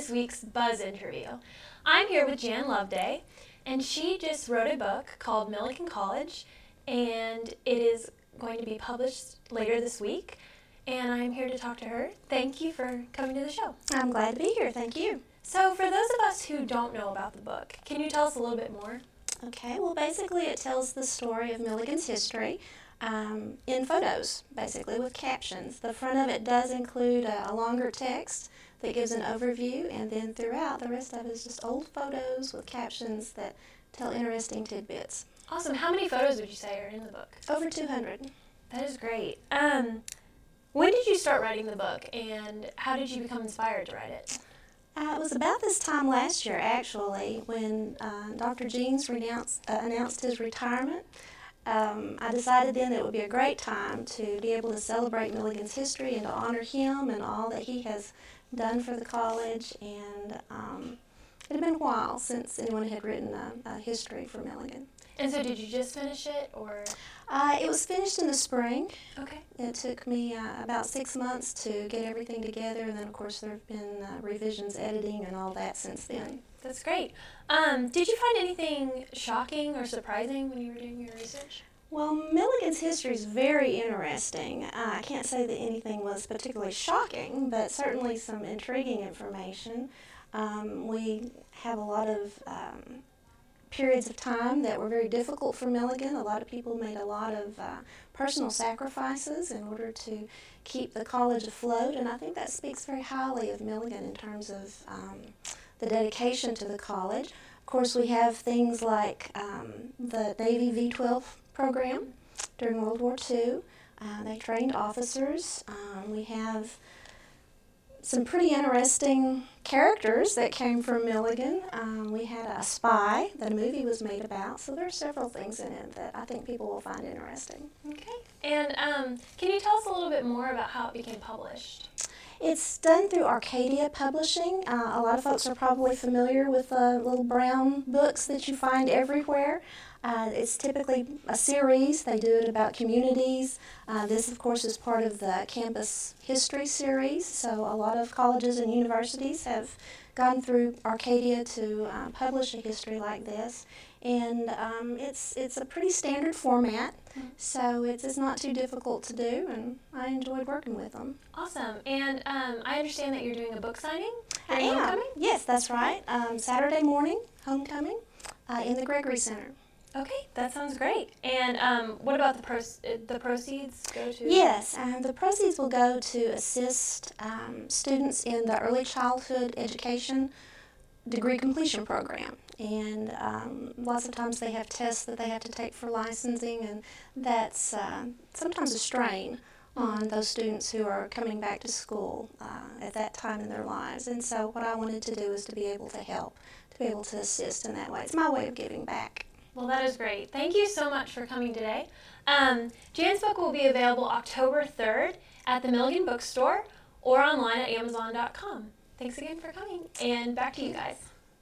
this week's Buzz interview. I'm here with Jan Loveday, and she just wrote a book called Milligan College, and it is going to be published later this week. And I'm here to talk to her. Thank you for coming to the show. I'm glad to be here. Thank you. So, for those of us who don't know about the book, can you tell us a little bit more? Okay, well, basically, it tells the story of Milligan's history um, in photos, basically, with captions. The front of it does include a, a, longer text that gives an overview, and then throughout, the rest of it is just old photos with captions that tell interesting tidbits. Awesome. How many photos would you say are in the book? Over 200. That is great. Um, when did you start writing the book, and how did you become inspired to write it? Uh, it was about this time last year, actually, when uh, Dr. Jeanes renounced, uh, announced his retirement um, I decided then it would be a great time to be able to celebrate Milligan's history and to honor him and all that he has done for the college. And um, it had been a while since anyone had written a, a, history for Milligan. And so, did you just finish it, or? Uh, it was finished in the spring. Okay. It took me uh, about six months to get everything together, and then of course there have been uh, revisions, editing, and all that since then. That's great. Um, did you find anything shocking or surprising when you were doing your research? Well, Milligan's history is very interesting. Uh, I can't say that anything was particularly shocking, but certainly some intriguing information. Um, we have a lot of um, periods of time that were very difficult for Milligan. A lot of people made a lot of uh, personal sacrifices in order to keep the college afloat, and I think that speaks very highly of Milligan in terms of um, the dedication to the college. Of course, we have things like um, the Navy V 12 program during World War II. Uh, they trained officers. Um, we have some pretty interesting characters that came from Milligan. Um, we had a spy that a movie was made about, so there are several things in it that I think people will find interesting. Okay. And um, can you tell us a little bit more about how it became published? It's done through Arcadia Publishing. Uh, a lot of folks are probably familiar with the little brown books that you find everywhere. Uh, it's typically a series. They do it about communities. Uh, this, of course, is part of the campus history series. So a lot of colleges and universities have gone through Arcadia to uh, publish a history like this. And um, it's, it's a pretty standard format, so it's, it's not too difficult to do, and I enjoyed working with them. Awesome. And um, I understand that you're doing a book signing? I am. Homecoming? Yes, that's right. Um, Saturday morning, homecoming, uh, in the Gregory Center. Okay, that sounds great. And um, what about the pro- the proceeds go to? Yes, and the proceeds will go to assist um, students in the early childhood education degree completion program. And um, lots of times they have tests that they have to take for licensing, and that's uh, sometimes a strain on those students who are coming back to school uh, at that time in their lives. And so, what I wanted to do is to be able to help, to be able to assist in that way. It's my way of giving back. Well, that is great. Thank you so much for coming today. Um, Jan's book will be available October 3rd at the Milligan Bookstore or online at Amazon.com. Thanks again for coming, and back to you guys.